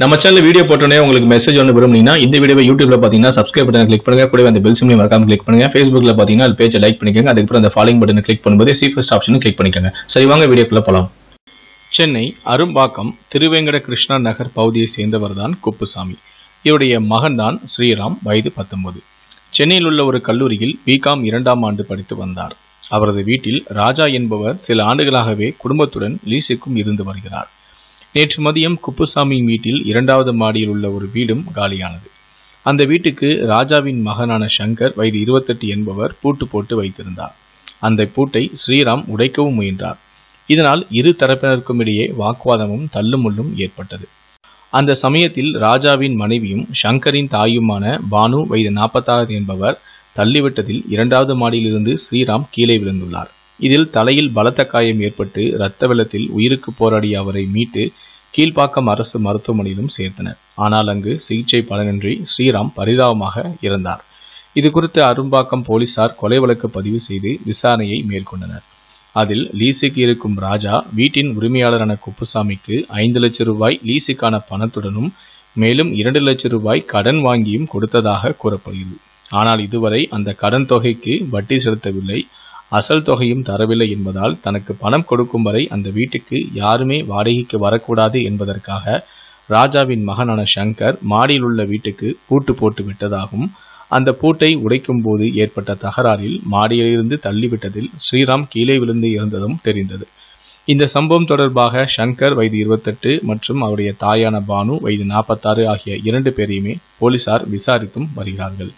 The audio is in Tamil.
நம்ம சேனல் வீடியோ போட்டோன்னே உங்களுக்கு மெசேஜ் ஒன்று விரும்புனீங்கன்னா இந்த வீடியோ யூடியூப்ல பார்த்தீங்கன்னா சப்ஸ்கிரைப் பட்டன் கிளிக் பண்ணுங்க. கூட அந்த பெல் சிம்லையும் மறக்காம கிளிக் பண்ணுங்க. ஃபேஸ்புக்ல பார்த்தீங்கன்னா அது பேஜை லைக் பண்ணிக்கோங்க. அதுக்கப்புறம் அந்த ஃபாலோயிங் பட்டனை கிளிக் பண்ணும்போது சீஃபஸ்ட் ஆப்ஷனும் கிளிக் பண்ணிக்கோங்க. சரி வாங்க வீடியோக்குள்ள போகலாம் சென்னை அரும்பாக்கம் திருவேங்கட கிருஷ்ணா நகர் பகுதியை சேர்ந்தவர் தான் குப்புசாமி. இவருடைய மகன்தான் ஸ்ரீராம் வயது பத்தொன்பது. சென்னையில் உள்ள ஒரு கல்லூரியில் பிகாம் இரண்டாம் ஆண்டு படித்து வந்தார். அவரது வீட்டில் ராஜா என்பவர் சில ஆண்டுகளாகவே குடும்பத்துடன் லீசுக்கும் இருந்து வருகிறார். நேற்று மதியம் குப்புசாமியின் வீட்டில் இரண்டாவது மாடியில் உள்ள ஒரு வீடும் காலியானது. அந்த வீட்டுக்கு ராஜாவின் மகனான சங்கர் வயது இருபத்தெட்டு என்பவர் பூட்டு போட்டு வைத்திருந்தார். அந்த பூட்டை ஸ்ரீராம் உடைக்கவும் முயன்றார். இதனால் இரு தரப்பினருக்கும் இடையே வாக்குவாதமும் தள்ளுமுள்ளும் ஏற்பட்டது. அந்த சமயத்தில் ராஜாவின் மனைவியும் சங்கரின் தாயுமான பானு வயது நாற்பத்தாறு என்பவர் தள்ளிவிட்டதில் இரண்டாவது மாடியிலிருந்து ஸ்ரீராம் கீழே விழுந்துள்ளார். இதில் தலையில் பலத்த காயம் ஏற்பட்டு இரத்த வெள்ளத்தில் உயிருக்கு போராடிய அவரை மீட்டு கீழ்ப்பாக்கம் அரசு மருத்துவமனையிலும் சேர்த்தனர். ஆனால் அங்கு சிகிச்சை பலனின்றி ஸ்ரீராம் பரிதாபமாக இறந்தார். இது குறித்து அரும்பாக்கம் போலீசார் கொலை வழக்கு பதிவு செய்து விசாரணையை மேற்கொண்டனர். அதில் லீஸுக்கு இருக்கும் ராஜா வீட்டின் உரிமையாளரான குப்புசாமிக்கு ஐந்து லட்சம் ரூபாய் லீஸுக்கான பணத்துடனும் மேலும் இரண்டு லட்சம் ரூபாய் கடன் வாங்கியும் கொடுத்ததாக கூறப்படுகிறது. ஆனால் இதுவரை அந்த கடன் தொகைக்கு வட்டி செலுத்தவில்லை. அசல் தொகையும் தரவில்லை என்பதால் தனக்கு பணம் கொடுக்கும் வரை அந்த வீட்டுக்கு யாருமே வாடகைக்கு வரக்கூடாது என்பதற்காக ராஜாவின் மகனான சங்கர் மாடியில் உள்ள வீட்டுக்கு பூட்டு போட்டு விட்டதாகவும் அந்த பூட்டை உடைக்கும் போது ஏற்பட்ட தகராறில் மாடியிலிருந்து தள்ளிவிட்டதில் ஸ்ரீராம் கீழே விழுந்து இறந்ததும் தெரிந்தது. இந்த சம்பவம் தொடர்பாக சங்கர் வயது இருபத்தெட்டு மற்றும் அவருடைய தாயான பானு வயது நாற்பத்தாறு ஆகிய இரண்டு பேரையுமே போலீசார் விசாரித்தும் வருகிறார்கள்.